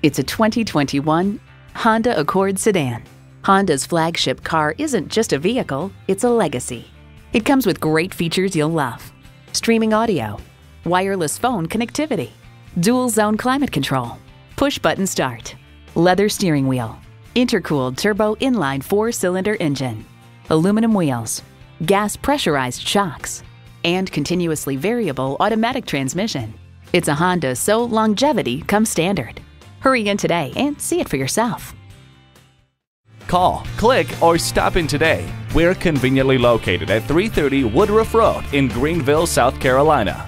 It's a 2021 Honda Accord sedan. Honda's flagship car isn't just a vehicle, it's a legacy. It comes with great features you'll love. Streaming audio, wireless phone connectivity, dual zone climate control, push button start, leather steering wheel, intercooled turbo inline four cylinder engine, aluminum wheels, gas pressurized shocks, and continuously variable automatic transmission. It's a Honda, so longevity comes standard. Hurry in today and see it for yourself. Call, click, or stop in today. We're conveniently located at 330 Woodruff Road in Greenville, South Carolina.